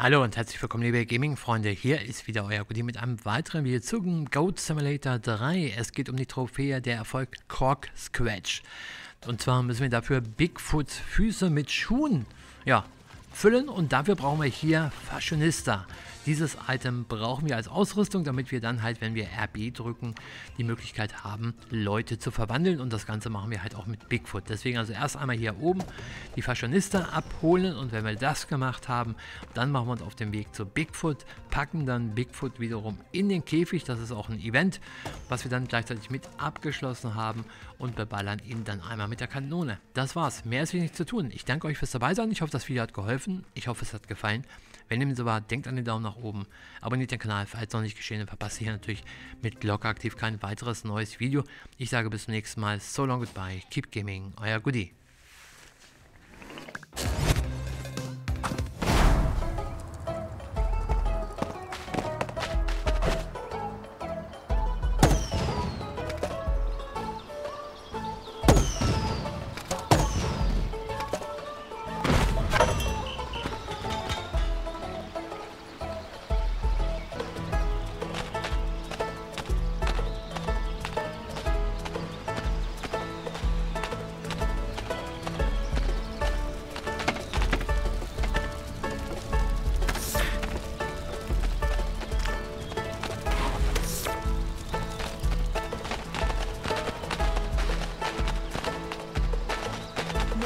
Hallo und herzlich willkommen, liebe Gaming-Freunde. Hier ist wieder euer Goodie mit einem weiteren Video zu Goat Simulator 3. Es geht um die Trophäe der Erfolg Cork Scratch. Und zwar müssen wir dafür Bigfoot Füße mit Schuhen ja, füllen und dafür brauchen wir hier Fashionista. Dieses Item brauchen wir als Ausrüstung, damit wir dann halt, wenn wir RB drücken, die Möglichkeit haben, Leute zu verwandeln. Und das Ganze machen wir halt auch mit Bigfoot. Deswegen also erst einmal hier oben die Fashionista abholen. Und wenn wir das gemacht haben, dann machen wir uns auf den Weg zu Bigfoot, packen dann Bigfoot wiederum in den Käfig. Das ist auch ein Event, was wir dann gleichzeitig mit abgeschlossen haben und beballern ihn dann einmal mit der Kanone. Das war's. Mehr ist wenig zu tun. Ich danke euch fürs dabei sein. Ich hoffe, das Video hat geholfen. Ich hoffe, es hat gefallen. Wenn dem so war, denkt an den Daumen nach oben, abonniert den Kanal, falls noch nicht geschehen, dann verpasst ihr natürlich mit Glocke aktiv kein weiteres neues Video. Ich sage bis zum nächsten Mal, so long goodbye, keep gaming, euer Goodie.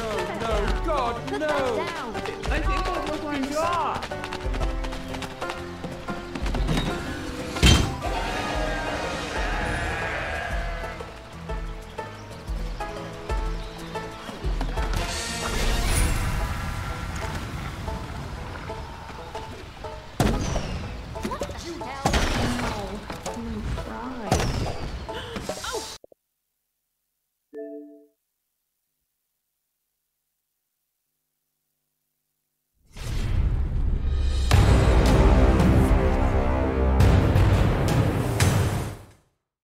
no, no, God, Put no! I think I'll look like God! What the hell?